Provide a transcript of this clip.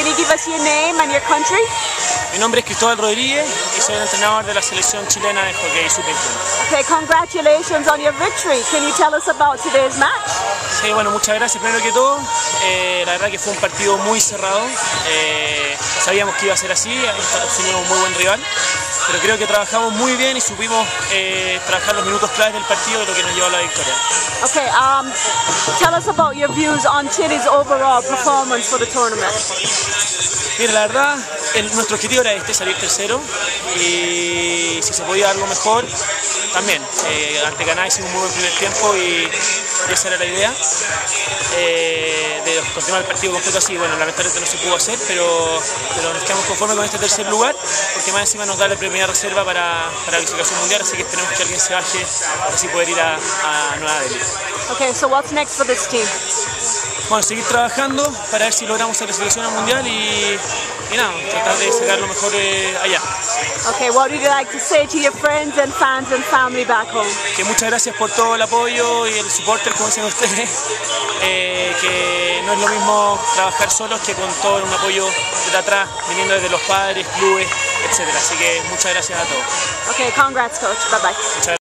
can you give us your name and your country? Mi nombre es Cristóbal Rodríguez y soy el entrenador de la selección chilena de hockey sub-21. Okay, congratulations on your victory. Can you tell us about today's match? Sí, bueno, muchas gracias primero que todo. Eh, la verdad que fue un partido muy cerrado. Eh, sabíamos que iba a ser así, teníamos un muy buen rival. Pero creo que trabajamos muy bien y supimos eh, trabajar los minutos claves del partido, lo que nos llevó a la victoria. Okay, um, tell us about your views on Chile's overall performance for the tournament. Mira, la verdad, nuestro objetivo era este, salir tercero y si se podía algo mejor, también. Eh, ante Canadá hicimos un muy buen primer tiempo y, esa era la idea. Eh, de continuar el partido completo así, bueno, lamentablemente no se pudo hacer, pero, pero nos quedamos conformes con este tercer lugar, porque más encima nos da la primera reserva para, para la clasificación mundial, así que esperemos que alguien se baje para así poder ir a, a Nueva Delhi. Okay, so what's next for this team? Bueno, seguir trabajando para ver si logramos la al mundial y, y nada, tratar de sacar lo mejor eh, allá. Okay, what would you like to say to your friends and fans and family back home? Que muchas gracias por todo el apoyo y el soporte, como dicen ustedes, eh, que no es lo mismo trabajar solos que con todo un apoyo desde atrás, viniendo desde los padres, clubes, etcétera. Así que muchas gracias a todos. Okay, congrats, coach. Bye bye. Muchas